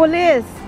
Police!